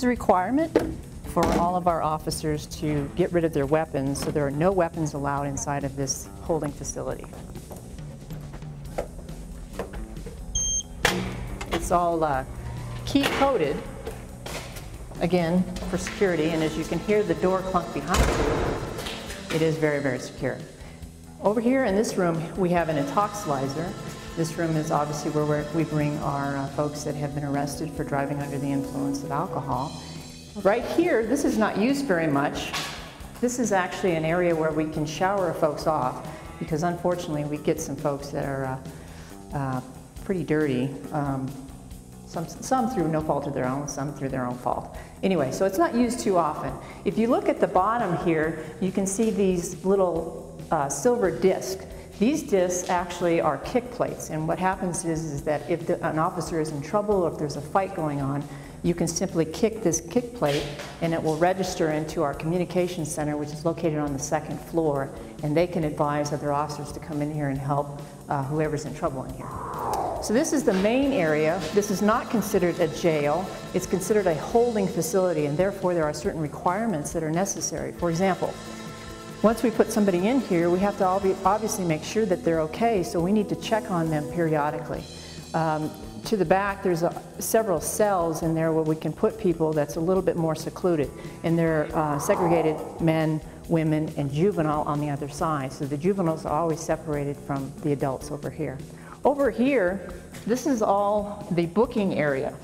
is a requirement for all of our officers to get rid of their weapons, so there are no weapons allowed inside of this holding facility. It's all uh, key coded, again, for security, and as you can hear the door clunk behind you, it is very, very secure. Over here in this room, we have an Intoxilyzer. This room is obviously where we're, bring our uh, folks that have been arrested for driving under the influence of alcohol. Right here, this is not used very much. This is actually an area where we can shower folks off because unfortunately we get some folks that are uh, uh, pretty dirty. Um, some, some through no fault of their own, some through their own fault. Anyway, so it's not used too often. If you look at the bottom here, you can see these little uh, silver discs. These discs actually are kick plates, and what happens is, is that if the, an officer is in trouble or if there's a fight going on, you can simply kick this kick plate and it will register into our communication center, which is located on the second floor, and they can advise other officers to come in here and help uh, whoever's in trouble in here. So this is the main area. This is not considered a jail. It's considered a holding facility, and therefore there are certain requirements that are necessary. For example, once we put somebody in here, we have to obviously make sure that they're okay, so we need to check on them periodically. Um, to the back, there's a, several cells in there where we can put people that's a little bit more secluded, and they're uh, segregated men, women, and juvenile on the other side. So the juveniles are always separated from the adults over here. Over here, this is all the booking area.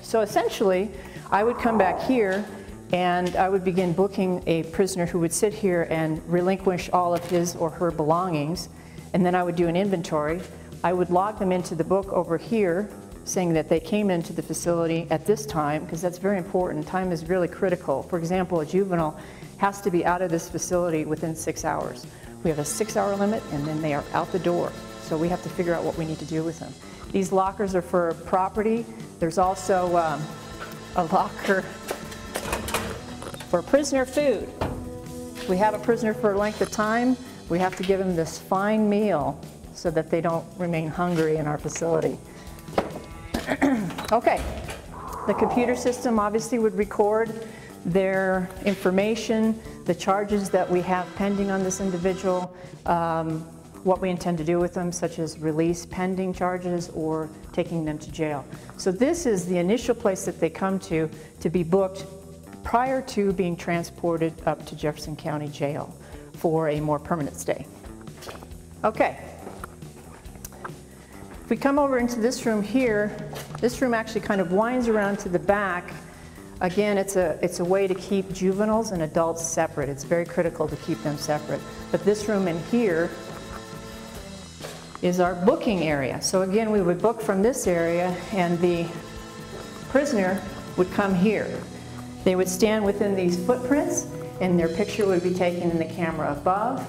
So essentially, I would come back here and I would begin booking a prisoner who would sit here and relinquish all of his or her belongings, and then I would do an inventory. I would log them into the book over here, saying that they came into the facility at this time, because that's very important. Time is really critical. For example, a juvenile has to be out of this facility within six hours. We have a six hour limit, and then they are out the door. So we have to figure out what we need to do with them. These lockers are for property. There's also um, a locker for prisoner food. We have a prisoner for a length of time. We have to give them this fine meal so that they don't remain hungry in our facility. okay, the computer system obviously would record their information, the charges that we have pending on this individual, um, what we intend to do with them, such as release pending charges or taking them to jail. So this is the initial place that they come to to be booked prior to being transported up to Jefferson County Jail for a more permanent stay. Okay. If we come over into this room here, this room actually kind of winds around to the back. Again, it's a, it's a way to keep juveniles and adults separate. It's very critical to keep them separate. But this room in here is our booking area. So again, we would book from this area and the prisoner would come here. They would stand within these footprints and their picture would be taken in the camera above.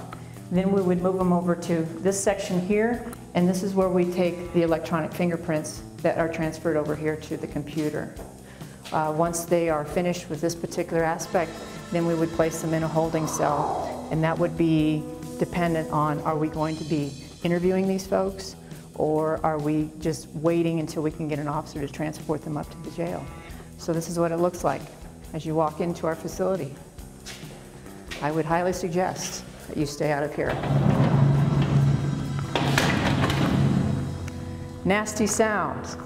Then we would move them over to this section here and this is where we take the electronic fingerprints that are transferred over here to the computer. Uh, once they are finished with this particular aspect, then we would place them in a holding cell and that would be dependent on are we going to be interviewing these folks or are we just waiting until we can get an officer to transport them up to the jail? So this is what it looks like as you walk into our facility. I would highly suggest that you stay out of here. Nasty sounds.